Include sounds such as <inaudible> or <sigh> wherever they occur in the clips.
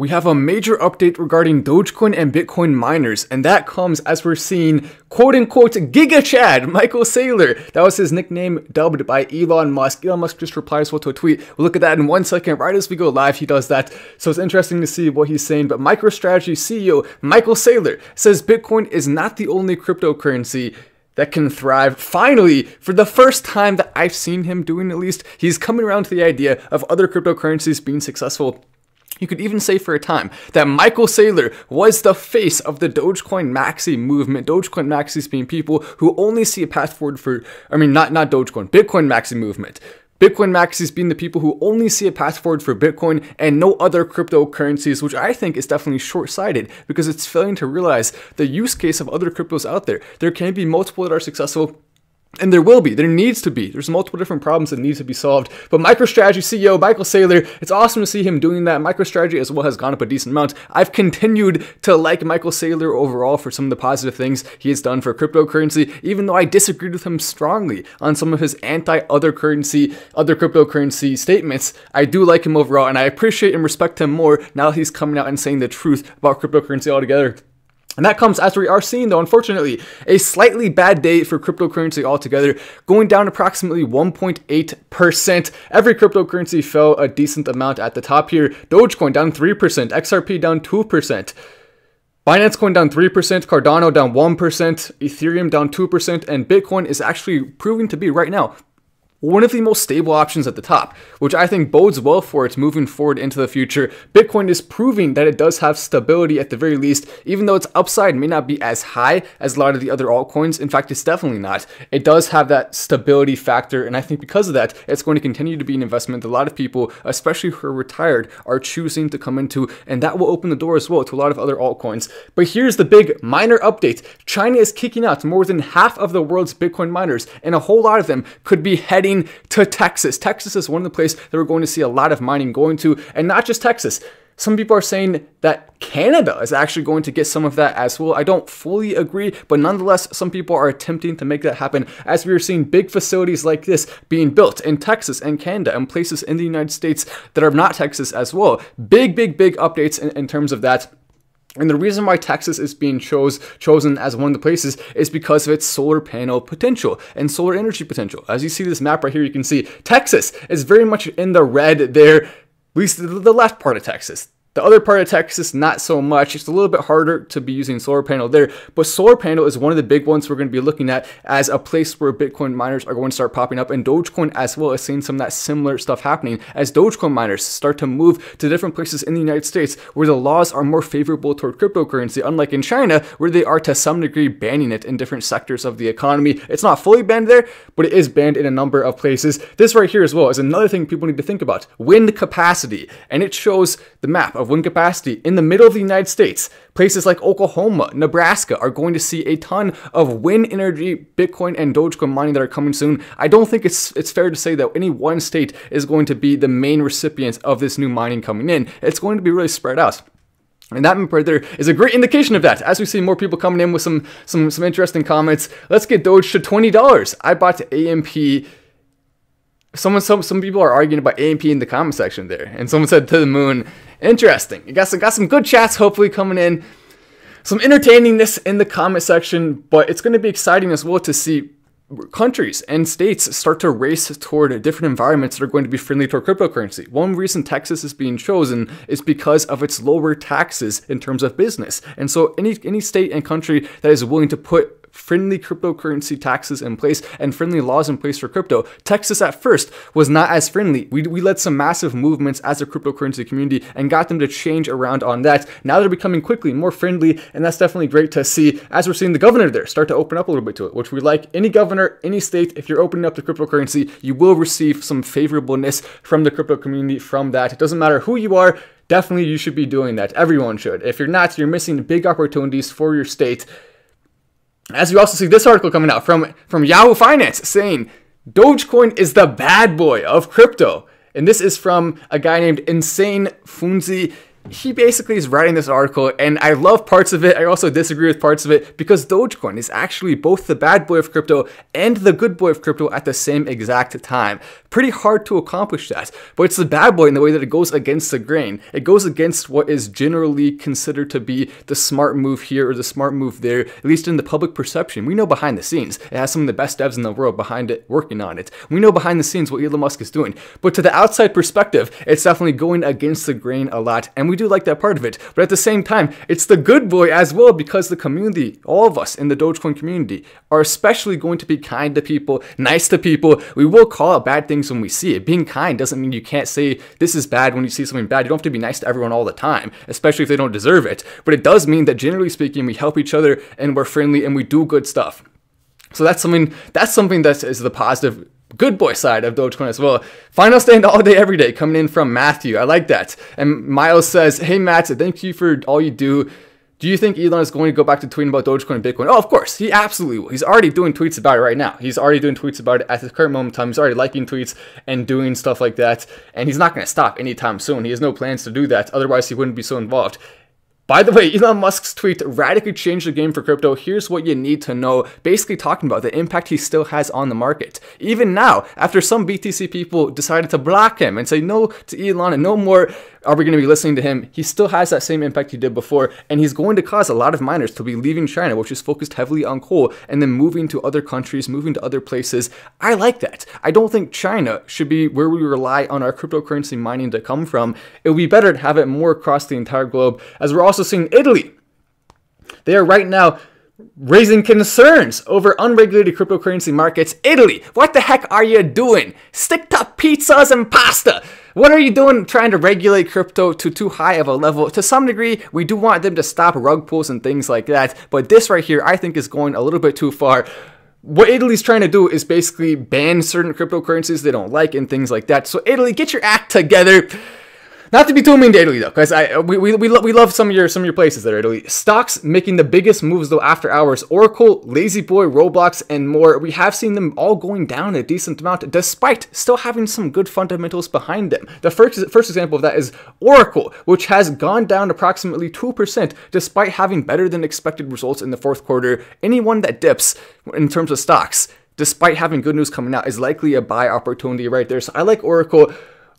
We have a major update regarding Dogecoin and Bitcoin miners, and that comes as we're seeing quote unquote Giga Chad, Michael Saylor. That was his nickname dubbed by Elon Musk. Elon Musk just replies well to a tweet. We'll look at that in one second. Right as we go live, he does that. So it's interesting to see what he's saying. But MicroStrategy CEO Michael Saylor says Bitcoin is not the only cryptocurrency that can thrive. Finally, for the first time that I've seen him doing at least, he's coming around to the idea of other cryptocurrencies being successful you could even say for a time that Michael Saylor was the face of the Dogecoin Maxi movement. Dogecoin Maxis being people who only see a path forward for, I mean, not, not Dogecoin, Bitcoin Maxi movement. Bitcoin Maxis being the people who only see a path forward for Bitcoin and no other cryptocurrencies, which I think is definitely short sighted because it's failing to realize the use case of other cryptos out there. There can be multiple that are successful and there will be, there needs to be. There's multiple different problems that need to be solved. But MicroStrategy CEO Michael Saylor, it's awesome to see him doing that. MicroStrategy as well has gone up a decent amount. I've continued to like Michael Saylor overall for some of the positive things he has done for cryptocurrency, even though I disagreed with him strongly on some of his anti-other currency, other cryptocurrency statements. I do like him overall, and I appreciate and respect him more now that he's coming out and saying the truth about cryptocurrency altogether. And that comes as we are seeing, though, unfortunately, a slightly bad day for cryptocurrency altogether, going down approximately 1.8%. Every cryptocurrency fell a decent amount at the top here. Dogecoin down 3%, XRP down 2%. Binance Coin down 3%, Cardano down 1%, Ethereum down 2%, and Bitcoin is actually proving to be right now one of the most stable options at the top, which I think bodes well for its moving forward into the future. Bitcoin is proving that it does have stability at the very least, even though its upside may not be as high as a lot of the other altcoins. In fact, it's definitely not. It does have that stability factor, and I think because of that, it's going to continue to be an investment that a lot of people, especially who are retired, are choosing to come into, and that will open the door as well to a lot of other altcoins. But here's the big minor update China is kicking out more than half of the world's Bitcoin miners, and a whole lot of them could be heading mining to Texas. Texas is one of the places that we're going to see a lot of mining going to, and not just Texas. Some people are saying that Canada is actually going to get some of that as well. I don't fully agree, but nonetheless, some people are attempting to make that happen as we are seeing big facilities like this being built in Texas and Canada and places in the United States that are not Texas as well. Big, big, big updates in, in terms of that. And the reason why Texas is being chose, chosen as one of the places is because of its solar panel potential and solar energy potential. As you see this map right here, you can see Texas is very much in the red there, at least the left part of Texas. The other part of Texas, not so much. It's a little bit harder to be using solar panel there, but solar panel is one of the big ones we're going to be looking at as a place where Bitcoin miners are going to start popping up, and Dogecoin as well as seeing some of that similar stuff happening as Dogecoin miners start to move to different places in the United States where the laws are more favorable toward cryptocurrency, unlike in China where they are to some degree banning it in different sectors of the economy. It's not fully banned there, but it is banned in a number of places. This right here as well is another thing people need to think about: wind capacity, and it shows the map of wind capacity in the middle of the United States. Places like Oklahoma, Nebraska are going to see a ton of wind energy, Bitcoin, and Dogecoin mining that are coming soon. I don't think it's it's fair to say that any one state is going to be the main recipient of this new mining coming in. It's going to be really spread out. And that right there is a great indication of that. As we see more people coming in with some some some interesting comments. Let's get Doge to twenty dollars. I bought AMP Someone, some, some people are arguing about AMP in the comment section there, and someone said to the moon. Interesting. You got some, got some good chats hopefully coming in, some entertainingness in the comment section, but it's going to be exciting as well to see countries and states start to race toward different environments that are going to be friendly toward cryptocurrency. One reason Texas is being chosen is because of its lower taxes in terms of business. And so any any state and country that is willing to put friendly cryptocurrency taxes in place and friendly laws in place for crypto. Texas at first was not as friendly. We, we led some massive movements as a cryptocurrency community and got them to change around on that. Now they're becoming quickly more friendly, and that's definitely great to see as we're seeing the governor there start to open up a little bit to it, which we like. Any governor, any state, if you're opening up to cryptocurrency, you will receive some favorableness from the crypto community from that. It doesn't matter who you are, definitely you should be doing that. Everyone should. If you're not, you're missing big opportunities for your state as you also see this article coming out from, from Yahoo Finance saying Dogecoin is the bad boy of crypto. And this is from a guy named Insane Funzi. He basically is writing this article, and I love parts of it. I also disagree with parts of it because Dogecoin is actually both the bad boy of crypto and the good boy of crypto at the same exact time. Pretty hard to accomplish that, but it's the bad boy in the way that it goes against the grain. It goes against what is generally considered to be the smart move here or the smart move there, at least in the public perception. We know behind the scenes, it has some of the best devs in the world behind it working on it. We know behind the scenes what Elon Musk is doing, but to the outside perspective, it's definitely going against the grain a lot, and we do like that part of it. But at the same time, it's the good boy as well because the community, all of us in the Dogecoin community, are especially going to be kind to people, nice to people. We will call out bad things when we see it. Being kind doesn't mean you can't say this is bad when you see something bad. You don't have to be nice to everyone all the time, especially if they don't deserve it. But it does mean that generally speaking, we help each other and we're friendly and we do good stuff. So that's something that's something that is the positive good boy side of Dogecoin as well. Final stand all day, every day, coming in from Matthew. I like that. And Miles says, Hey, Matt, thank you for all you do. Do you think Elon is going to go back to tweeting about Dogecoin and Bitcoin? Oh, of course. He absolutely will. He's already doing tweets about it right now. He's already doing tweets about it at the current moment in time. He's already liking tweets and doing stuff like that. And he's not going to stop anytime soon. He has no plans to do that. Otherwise, he wouldn't be so involved. By the way, Elon Musk's tweet radically changed the game for crypto. Here's what you need to know. Basically, talking about the impact he still has on the market. Even now, after some BTC people decided to block him and say no to Elon and no more are we going to be listening to him? He still has that same impact he did before, and he's going to cause a lot of miners to be leaving China, which is focused heavily on coal, and then moving to other countries, moving to other places. I like that. I don't think China should be where we rely on our cryptocurrency mining to come from. It would be better to have it more across the entire globe, as we're also seeing Italy. They are right now raising concerns over unregulated cryptocurrency markets. Italy, what the heck are you doing? Stick to pizzas and pasta. What are you doing trying to regulate crypto to too high of a level? To some degree, we do want them to stop rug pulls and things like that, but this right here I think is going a little bit too far. What Italy's trying to do is basically ban certain cryptocurrencies they don't like and things like that. So Italy, get your act together. Not to be too mean to Italy though, because I we, we, we, lo- we love some of your some of your places there, Italy. Stocks making the biggest moves though after hours. Oracle, La-Z-Boy, Roblox, and more. We have seen them all going down a decent amount, despite still having some good fundamentals behind them. The first first example of that is Oracle, which has gone down approximately two percent, despite having better than expected results in the fourth quarter. Anyone that dips in terms of stocks, despite having good news coming out, is likely a buy opportunity right there. So I like Oracle.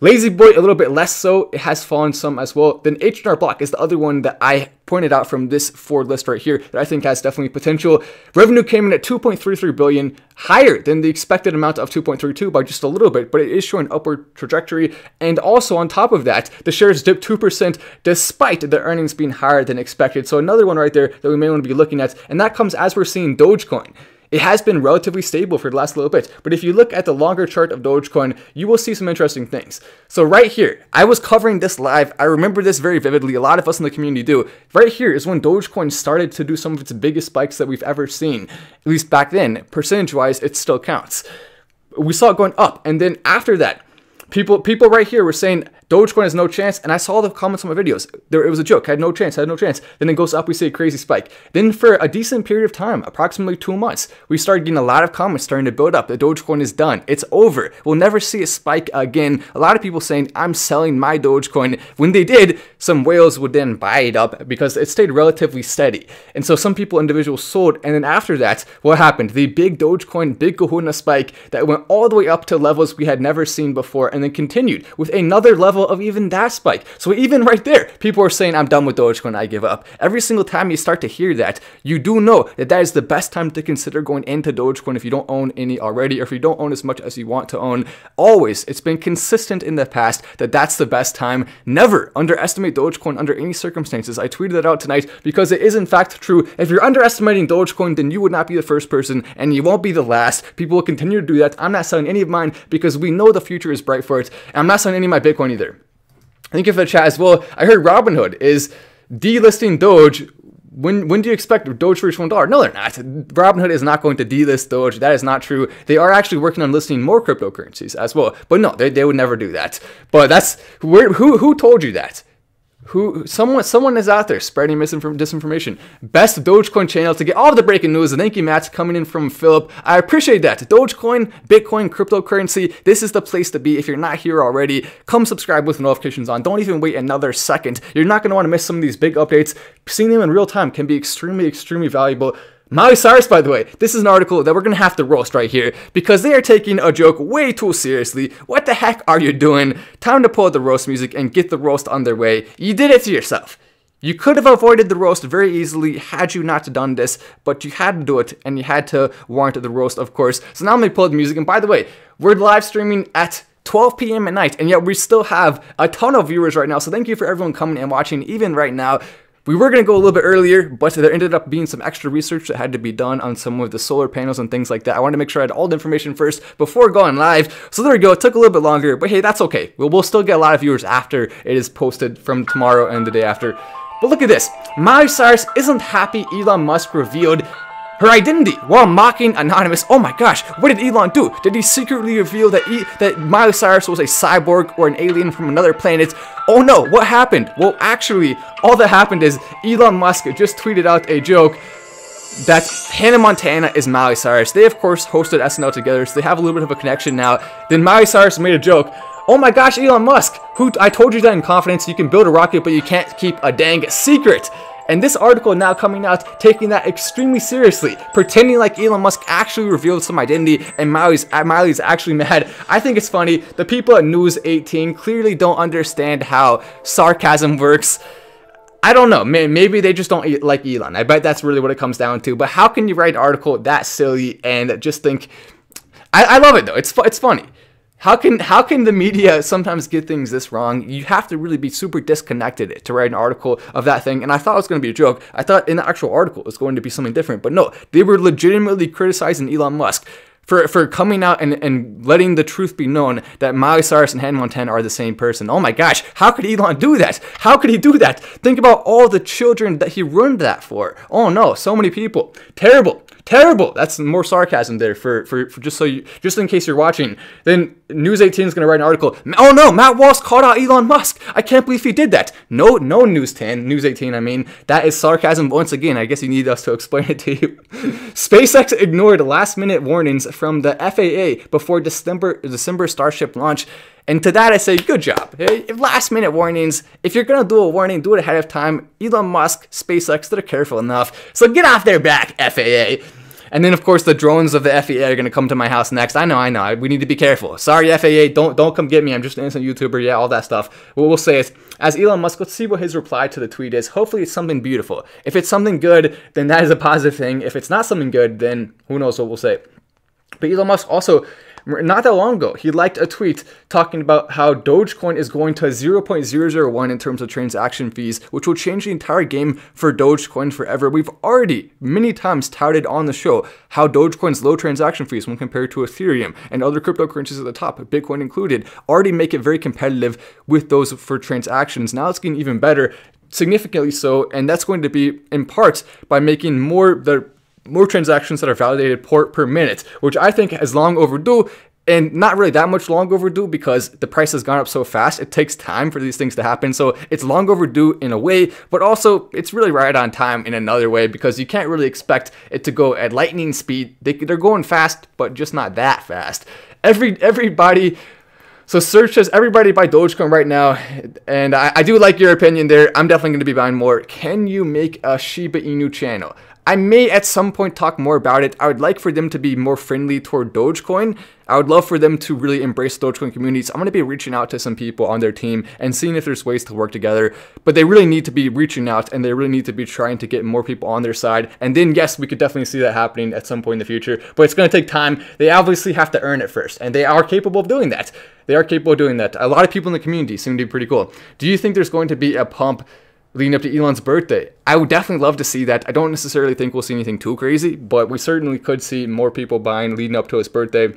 La-Z-Boy, a little bit less so. It has fallen some as well. Then H&R Block is the other one that I pointed out from this Ford list right here that I think has definitely potential. Revenue came in at 2.33 billion, higher than the expected amount of 2.32 by just a little bit, but it is showing upward trajectory. And also on top of that, the shares dipped 2% despite the earnings being higher than expected. So another one right there that we may want to be looking at, and that comes as we're seeing Dogecoin. It has been relatively stable for the last little bit, but if you look at the longer chart of Dogecoin, you will see some interesting things. So right here, I was covering this live. I remember this very vividly. A lot of us in the community do. Right here is when Dogecoin started to do some of its biggest spikes that we've ever seen. At least back then, percentage-wise, it still counts. We saw it going up, and then after that, people people right here were saying Dogecoin has no chance, and I saw the comments on my videos. There, it was a joke. I had no chance. I had no chance. Then it goes up. We see a crazy spike. Then for a decent period of time, approximately two months, we started getting a lot of comments starting to build up. The Dogecoin is done. It's over. We'll never see a spike again. A lot of people saying I'm selling my Dogecoin. When they did, some whales would then buy it up because it stayed relatively steady. And so some people, individuals, sold. And then after that, what happened? The big Dogecoin, big Kahuna spike that went all the way up to levels we had never seen before, and then continued with another level level of even that spike. So even right there, people are saying, I'm done with Dogecoin, I give up. Every single time you start to hear that, you do know that that is the best time to consider going into Dogecoin if you don't own any already, or if you don't own as much as you want to own. Always, it's been consistent in the past that that's the best time. Never underestimate Dogecoin under any circumstances. I tweeted that out tonight because it is in fact true. If you're underestimating Dogecoin, then you would not be the first person and you won't be the last. People will continue to do that. I'm not selling any of mine because we know the future is bright for it. And I'm not selling any of my Bitcoin either. Thank you for the chat as well. I heard Robinhood is delisting Doge. When when do you expect Doge to reach one dollar? No, they're not. Robinhood is not going to delist Doge. That is not true. They are actually working on listing more cryptocurrencies as well. But no, they, they would never do that. But that's who who told you that? Who someone someone is out there spreading misinform- disinformation. Best Dogecoin channel to get all the breaking news. And thank you, Matt, coming in from Philip. I appreciate that. Dogecoin, Bitcoin, cryptocurrency. This is the place to be. If you're not here already, come subscribe with notifications on. Don't even wait another second. You're not going to want to miss some of these big updates. Seeing them in real time can be extremely, extremely valuable. Miley Cyrus, by the way, this is an article that we're gonna have to roast right here because they are taking a joke way too seriously. What the heck are you doing? Time to pull out the roast music and get the roast underway. You did it to yourself. You could have avoided the roast very easily had you not done this, but you had to do it and you had to warrant the roast, of course. So now let me pull the music. And by the way, we're live streaming at 12 p.m. at night, and yet we still have a ton of viewers right now. So thank you for everyone coming and watching, even right now. We were going to go a little bit earlier, but there ended up being some extra research that had to be done on some of the solar panels and things like that. I wanted to make sure I had all the information first before going live. So there we go. It took a little bit longer, but hey, that's okay. We'll, we'll still get a lot of viewers after it is posted from tomorrow and the day after. But look at this. Miley Cyrus isn't happy Elon Musk revealed her identity while mocking Anonymous. Oh my gosh, what did Elon do? Did he secretly reveal that e that Miley Cyrus was a cyborg or an alien from another planet? Oh no, what happened? Well, actually, all that happened is Elon Musk just tweeted out a joke that Hannah Montana is Miley Cyrus. They, of course, hosted SNL together, so they have a little bit of a connection now. Then Miley Cyrus made a joke. Oh my gosh, Elon Musk, who I told you that in confidence, you can build a rocket, but you can't keep a dang secret. And this article now coming out taking that extremely seriously, pretending like Elon Musk actually revealed some identity and Miley's, uh, Miley's actually <laughs> mad. I think it's funny. The people at News 18 clearly don't understand how sarcasm works. I don't know. Maybe they just don't like Elon. I bet that's really what it comes down to. But how can you write an article that silly and just think? I, I love it though. It's it's funny. How can how can the media sometimes get things this wrong? You have to really be super disconnected to write an article of that thing. And I thought it was going to be a joke. I thought in the actual article it was going to be something different. But no, they were legitimately criticizing Elon Musk for, for coming out and, and letting the truth be known that Miley Cyrus and Hannah Montana are the same person. Oh my gosh, how could Elon do that? How could he do that? Think about all the children that he ruined that for. Oh no, so many people. Terrible. Terrible. That's more sarcasm there for, for, for just so you just in case you're watching. Then News 18 is going to write an article. Oh no, Matt Walsh called out Elon Musk. I can't believe he did that. No, no News 10, News 18. I mean, that is sarcasm once again. I guess you need us to explain it to you. <laughs> SpaceX ignored last minute warnings from the FAA before December December Starship launch. And to that I say, good job. Last minute warnings. If you're gonna do a warning, do it ahead of time. Elon Musk, SpaceX, they're careful enough. So get off their back, FAA. And then of course the drones of the FAA are gonna come to my house next. I know, I know. We need to be careful. Sorry, FAA, don't don't come get me. I'm just an innocent YouTuber. Yeah, all that stuff. What we'll say is, as Elon Musk, let's see what his reply to the tweet is. Hopefully it's something beautiful. If it's something good, then that is a positive thing. If it's not something good, then who knows what we'll say. But Elon Musk also not that long ago, he liked a tweet talking about how Dogecoin is going to 0.001 in terms of transaction fees, which will change the entire game for Dogecoin forever. We've already many times touted on the show how Dogecoin's low transaction fees when compared to Ethereum and other cryptocurrencies at the top, Bitcoin included, already make it very competitive with those for transactions. Now it's getting even better significantly so, and that's going to be in part by making more the more transactions that are validated per, per minute, which I think is long overdue and not really that much long overdue because the price has gone up so fast. It takes time for these things to happen. So it's long overdue in a way, but also it's really right on time in another way because you can't really expect it to go at lightning speed. They, they're going fast, but just not that fast. Every everybody so search says everybody buy Dogecoin right now, and I, I, do like your opinion there. I'm definitely going to be buying more. Can you make a Shiba Inu channel? I may at some point talk more about it. I would like for them to be more friendly toward Dogecoin. I would love for them to really embrace Dogecoin communities. I'm going to be reaching out to some people on their team and seeing if there's ways to work together. But they really need to be reaching out and they really need to be trying to get more people on their side. And then, yes, we could definitely see that happening at some point in the future. But it's going to take time. They obviously have to earn it first. And they are capable of doing that. They are capable of doing that. A lot of people in the community seem to be pretty cool. Do you think there's going to be a pump? Leading up to Elon's birthday. I would definitely love to see that. I don't necessarily think we'll see anything too crazy, but we certainly could see more people buying leading up to his birthday.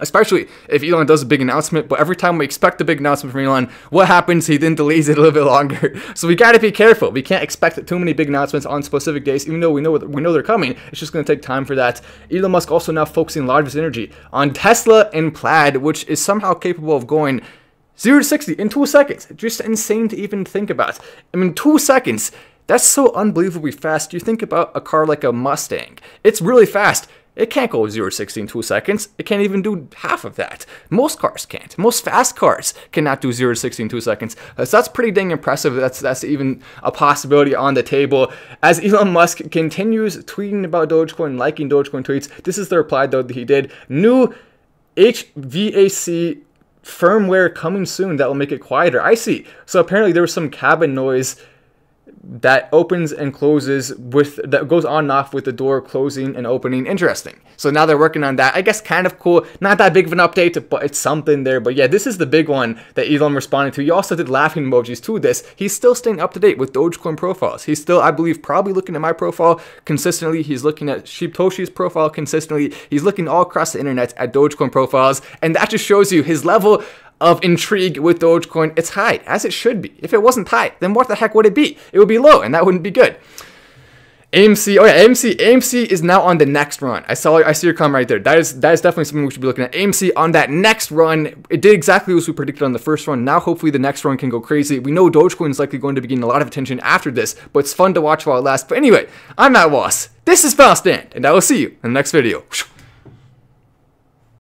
Especially if Elon does a big announcement, but every time we expect a big announcement from Elon, what happens? He then delays it a little bit longer. <laughs> So we gotta be careful. We can't expect too many big announcements on specific days, even though we know we know they're coming. It's just gonna take time for that. Elon Musk also now focusing a lot of his energy on Tesla and Plaid, which is somehow capable of going 0 to 60 in 2 seconds. Just insane to even think about. I mean, 2 seconds. That's so unbelievably fast. You think about a car like a Mustang. It's really fast. It can't go 0 to 60 in 2 seconds. It can't even do half of that. Most cars can't. Most fast cars cannot do 0 to 60 in 2 seconds. Uh, so that's pretty dang impressive. That's that's even a possibility on the table. As Elon Musk continues tweeting about Dogecoin, liking Dogecoin tweets, this is the reply though that he did. New HVAC firmware coming soon that will make it quieter. I see. So apparently there was some cabin noise that opens and closes with that goes on and off with the door closing and opening. Interesting. So now they're working on that. I guess kind of cool. Not that big of an update, but it's something there. But yeah, this is the big one that Elon responded to. He also did laughing emojis to this. He's still staying up to date with Dogecoin profiles. He's still, I believe, probably looking at my profile consistently. He's looking at Shibetoshi's profile consistently. He's looking all across the internet at Dogecoin profiles, and that just shows you his level of intrigue with Dogecoin, it's high, as it should be. If it wasn't high, then what the heck would it be? It would be low, and that wouldn't be good. AMC, oh yeah, AMC, AMC is now on the next run. I saw, I see your comment right there. That is that is definitely something we should be looking at. AMC on that next run, it did exactly as we predicted on the first run. Now hopefully the next run can go crazy. We know Dogecoin is likely going to be getting a lot of attention after this, but it's fun to watch while it lasts. But anyway, I'm Matt Wass. This is Fast Stand, and I will see you in the next video. <laughs>